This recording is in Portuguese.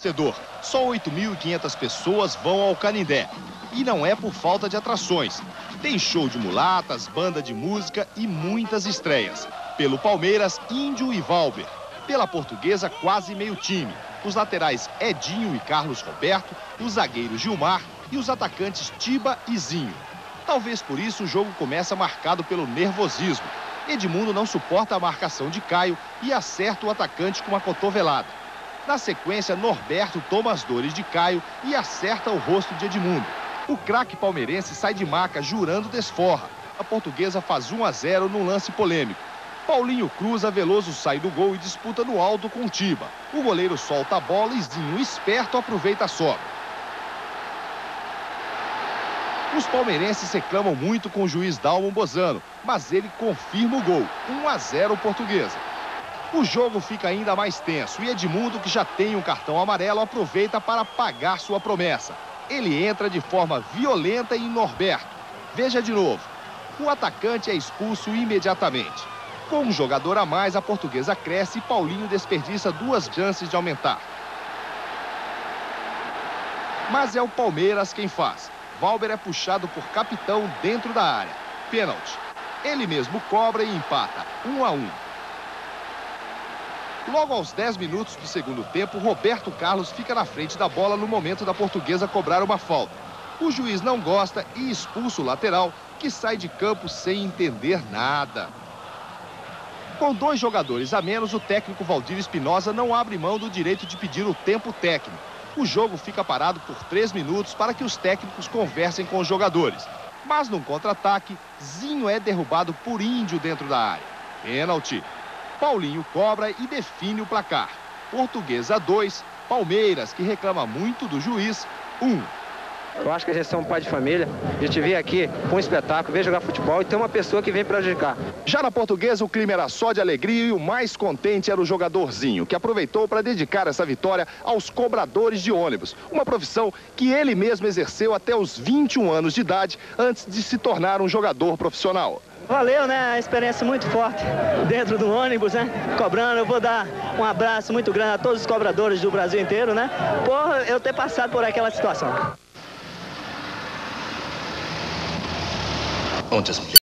Torcedor, só 8.500 pessoas vão ao Canindé. E não é por falta de atrações. Tem show de mulatas, banda de música e muitas estreias. Pelo Palmeiras, Índio e Valber. Pela Portuguesa, quase meio time. Os laterais Edinho e Carlos Roberto, o zagueiro Gilmar e os atacantes Tiba e Zinho. Talvez por isso o jogo começa marcado pelo nervosismo. Edmundo não suporta a marcação de Caio e acerta o atacante com uma cotovelada. Na sequência, Norberto toma as dores de Caio e acerta o rosto de Edmundo. O craque palmeirense sai de maca jurando desforra. A portuguesa faz 1 a 0 num lance polêmico. Paulinho cruza, Veloso sai do gol e disputa no alto com Tiba. O goleiro solta a bola e Zinho, esperto, aproveita a sobra. Os palmeirenses reclamam muito com o juiz Dalmo Bozano, mas ele confirma o gol. 1 a 0 portuguesa. O jogo fica ainda mais tenso e Edmundo, que já tem um cartão amarelo, aproveita para pagar sua promessa. Ele entra de forma violenta em Norberto. Veja de novo. O atacante é expulso imediatamente. Com um jogador a mais, a portuguesa cresce e Paulinho desperdiça duas chances de aumentar. Mas é o Palmeiras quem faz. Valber é puxado por capitão dentro da área. Pênalti. Ele mesmo cobra e empata. 1 a 1. Logo aos 10 minutos do segundo tempo, Roberto Carlos fica na frente da bola no momento da portuguesa cobrar uma falta. O juiz não gosta e expulsa o lateral, que sai de campo sem entender nada. Com dois jogadores a menos, o técnico Valdir Espinosa não abre mão do direito de pedir o tempo técnico. O jogo fica parado por três minutos para que os técnicos conversem com os jogadores. Mas num contra-ataque, Zinho é derrubado por Índio dentro da área. Pênalti. Paulinho cobra e define o placar. Portuguesa 2, Palmeiras, que reclama muito do juiz, 1. Um. Eu acho que a gente é um pai de família. A gente vem aqui com um espetáculo, vem jogar futebol e tem uma pessoa que vem prejudicar. Já na portuguesa, o clima era só de alegria e o mais contente era o jogadorzinho, que aproveitou para dedicar essa vitória aos cobradores de ônibus. Uma profissão que ele mesmo exerceu até os 21 anos de idade, antes de se tornar um jogador profissional. Valeu, né? A experiência muito forte dentro do ônibus, né? Cobrando. Eu vou dar um abraço muito grande a todos os cobradores do Brasil inteiro, né? Por eu ter passado por aquela situação. Oh, just